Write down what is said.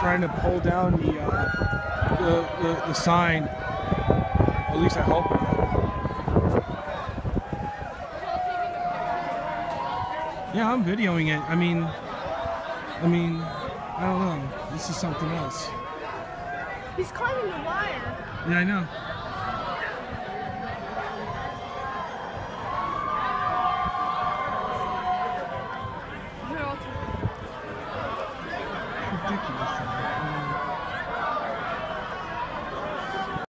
trying to pull down the uh, the, the, the sign. At least I hope. Yeah, I'm videoing it. I mean, I mean, I don't know. This is something else. He's climbing the wire. Yeah, I know. ですよね。